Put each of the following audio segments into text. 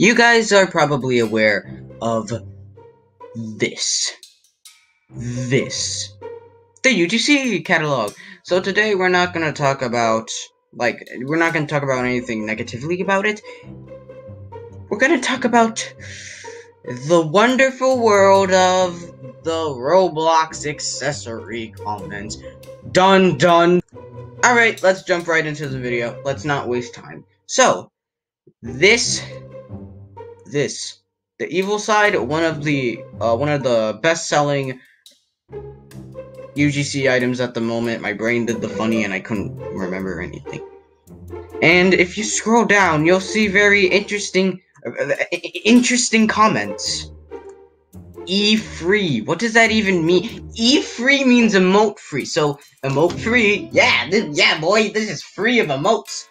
You guys are probably aware of this. This. The UGC catalog. So today we're not gonna talk about, like, we're not gonna talk about anything negatively about it. We're gonna talk about the wonderful world of the Roblox accessory comments. Done, done. Alright, let's jump right into the video. Let's not waste time. So, this, this, the evil side, one of the, uh, one of the best-selling UGC items at the moment. My brain did the funny and I couldn't remember anything. And if you scroll down, you'll see very interesting, uh, interesting comments. E free. What does that even mean? E free means emote free. So emote free. Yeah, this, yeah, boy, this is free of emotes.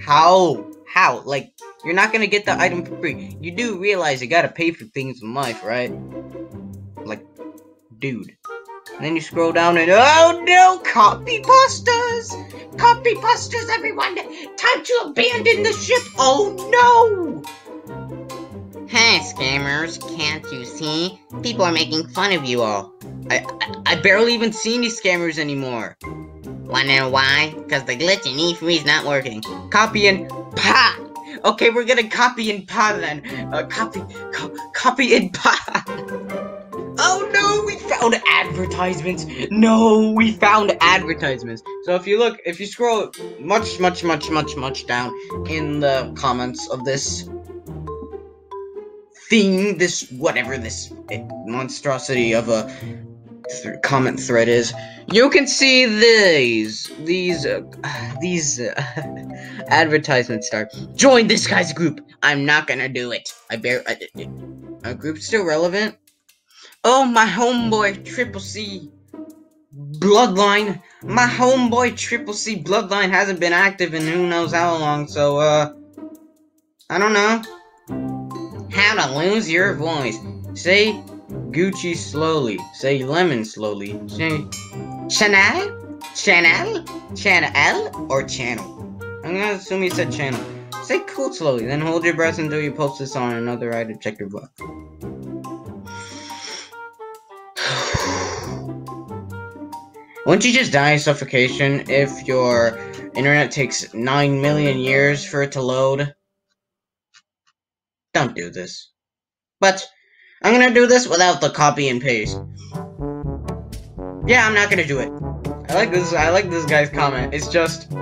How? How? Like you're not gonna get the item for free. You do realize you gotta pay for things in life, right? Like, dude. And then you scroll down and oh no, copy busters! Copy busters, everyone! Time to abandon the ship! Oh no! Hey, scammers, can't you see? People are making fun of you all. I, I, barely even see any scammers anymore. Know why? Because the glitch in E3 is not working. Copy and pa! Okay, we're gonna copy and pa then. Uh, copy, co copy and pa! Oh no, we found advertisements. No, we found advertisements. So if you look, if you scroll much, much, much, much, much down in the comments of this thing, this whatever this monstrosity of a th comment thread is, you can see these these uh, these uh, advertisements start. Join this guy's group. I'm not gonna do it. I bear. A group still relevant. Oh, my homeboy Triple C Bloodline. My homeboy Triple C Bloodline hasn't been active in who knows how long, so, uh, I don't know. How to lose your voice. Say Gucci slowly. Say lemon slowly. Say Chanel? Chanel? Channel? Or channel? I'm gonna assume you said channel. Say cool slowly, then hold your breath until you post this on another item. Check your book. Wouldn't you just die of suffocation if your internet takes 9 million years for it to load? Don't do this. But, I'm gonna do this without the copy and paste. Yeah, I'm not gonna do it. I like this, I like this guy's comment. It's just,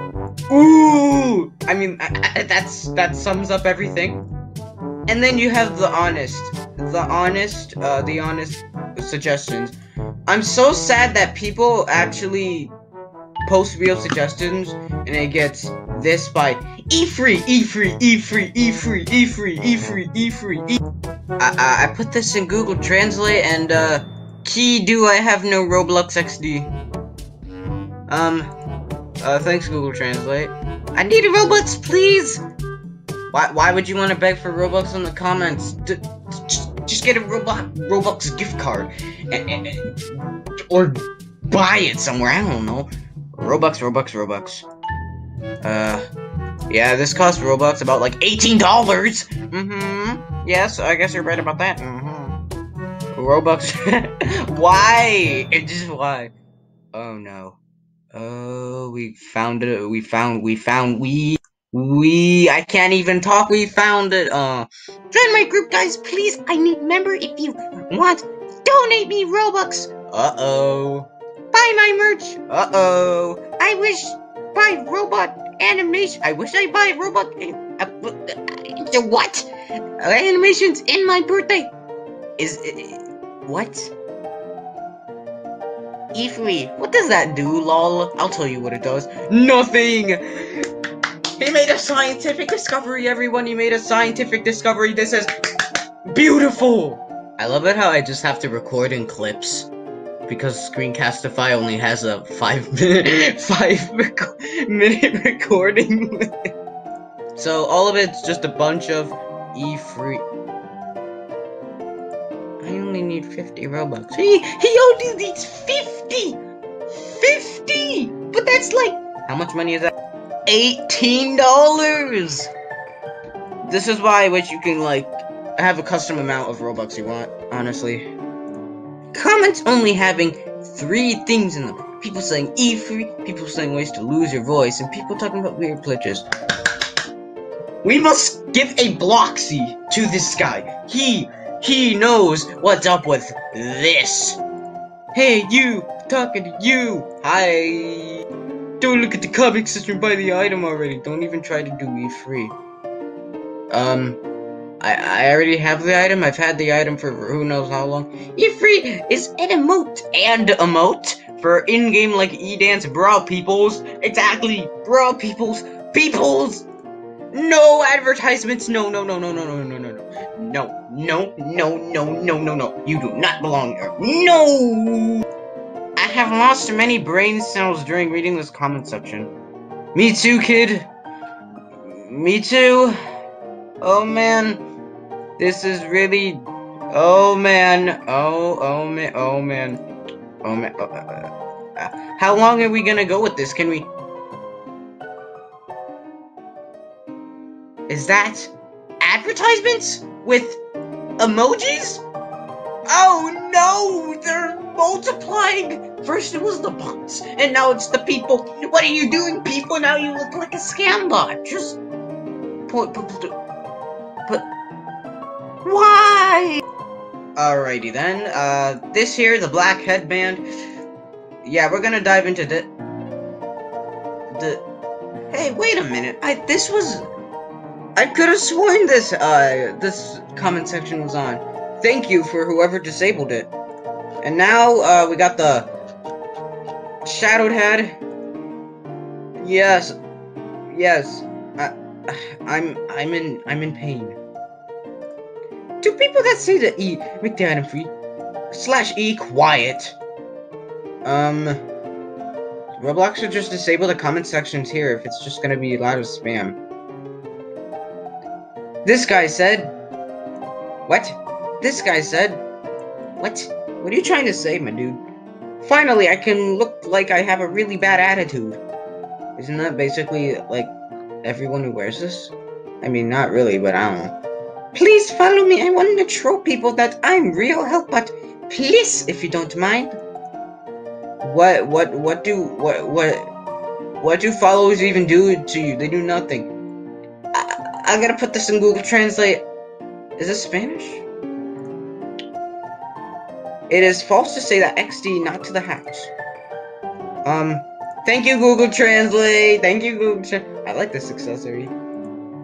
ooh! I mean, I, I, that's, that sums up everything. And then you have the honest, the honest, uh, the honest suggestions. I'm so sad that people actually post real suggestions and it gets this by E free, E free, E free, E free, E free, E free, E free, E. I, I, put this in Google Translate and uh, key do I have no Roblox XD. Um, uh, thanks Google Translate. I need a Robux, please. Why, why would you want to beg for Robux in the comments? D just get a Roblox, Robux gift card. And, or buy it somewhere, I don't know. Robux, Robux, Robux. Uh, yeah, this costs Robux about like $18! Mm-hmm. Yes, I guess you're right about that. Mm-hmm. Robux. why? It just why? Oh no. Oh, we found it. We found, we found, we we, I can't even talk, we found it, uh. Join my group, guys, please, I need member if you want. Donate me Robux. Uh-oh. Buy my merch. Uh-oh. I wish, buy robot animation, I wish I buy robot, uh, uh, what? Animations in my birthday. Is, uh, what? E3. What does that do, lol? I'll tell you what it does. Nothing! He made a scientific discovery, everyone. He made a scientific discovery. This is beautiful. I love it how I just have to record in clips because Screencastify only has a five minute five minute recording. so all of it's just a bunch of E free. I only need 50 Robux. He he only needs 50! 50! But that's like how much money is that? $18! This is why I wish you can, like, have a custom amount of Robux you want, honestly. Comments only having three things in them. People saying E3, people saying ways to lose your voice, and people talking about weird glitches. We must give a Bloxy to this guy. He, he knows what's up with this. Hey, you, talking to you. Hi. Don't look at the comic system, buy the item already. Don't even try to do E3. Um, I, I already have the item. I've had the item for who knows how long. E3 is an emote and emote for in-game like E-Dance Brawl Peoples. Exactly, Brawl Peoples. Peoples! No advertisements. No, no, no, no, no, no, no, no, no. No, no, no, no, no, no, no. You do not belong here. No! I have lost many brain cells during reading this comment section. Me too, kid. Me too. Oh man. This is really. Oh man. Oh, oh man. Oh man. Oh man. Uh, uh, uh, how long are we gonna go with this? Can we. Is that advertisements with emojis? Oh no, they're multiplying. First it was the bots, and now it's the people. What are you doing, people? Now you look like a scam bot. Just put, put, put why? Alrighty then. Uh, this here, the black headband. Yeah, we're gonna dive into the. The. Hey, wait a minute. I this was. I could have sworn this uh this comment section was on. Thank you for whoever disabled it. And now uh we got the shadowed head. Yes. Yes. I, I'm I'm in I'm in pain. Do people that say the E make the item free? Slash E quiet. Um Roblox should just disable the comment sections here if it's just gonna be a lot of spam. This guy said What? This guy said What? What are you trying to say, my dude? Finally, I can look like I have a really bad attitude. Isn't that basically like everyone who wears this? I mean, not really, but I don't know. Please follow me. I want to show people that I'm real help, but please, if you don't mind. What, what, what do, what, what, what do followers even do to you? They do nothing. I, gotta put this in Google Translate. Is this Spanish? It is false to say that XD not to the house. Um, thank you Google Translate. Thank you Google Tra I like this accessory.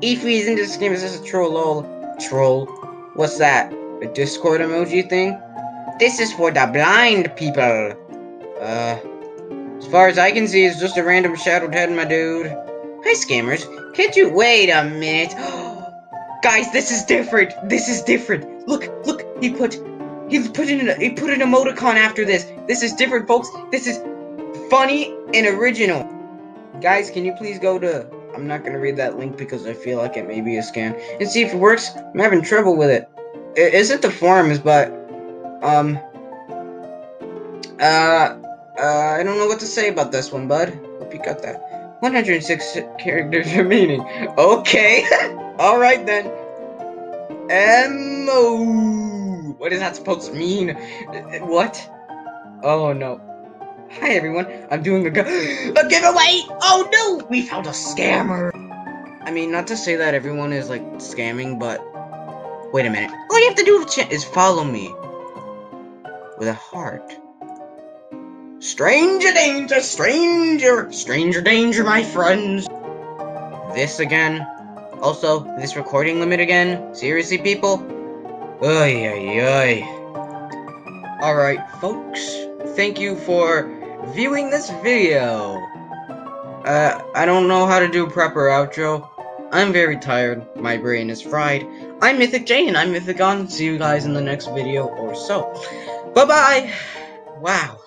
Eefy isn't this game, is just a troll lol. Troll. What's that? A Discord emoji thing? This is for the blind people. Uh, as far as I can see, it's just a random shadowed head, my dude. Hi, scammers. Can't you wait a minute? Guys, this is different. This is different. Look, look. He put, he put in, a, he put an emoticon after this. This is different, folks. This is funny and original. Guys, can you please go to? I'm not gonna read that link because I feel like it may be a scam and see if it works. I'm having trouble with it. It isn't the forums, but um, uh, uh, I don't know what to say about this one, bud. Hope you got that. 106 characters remaining. Okay. Alright then. Emo. What is that supposed to mean? What? Oh no. Hi everyone. I'm doing a, a giveaway. Oh no! We found a scammer. I mean, not to say that everyone is like scamming, but wait a minute. All you have to do is follow me with a heart. Stranger danger, stranger, stranger danger, my friends. This again. Also, this recording limit again. Seriously, people? Oy, oy, oy. Alright, folks. Thank you for viewing this video. Uh, I don't know how to do proper outro. I'm very tired. My brain is fried. I'm Mythik J and I'm Mythic. See you guys in the next video or so. Bye-bye. Wow.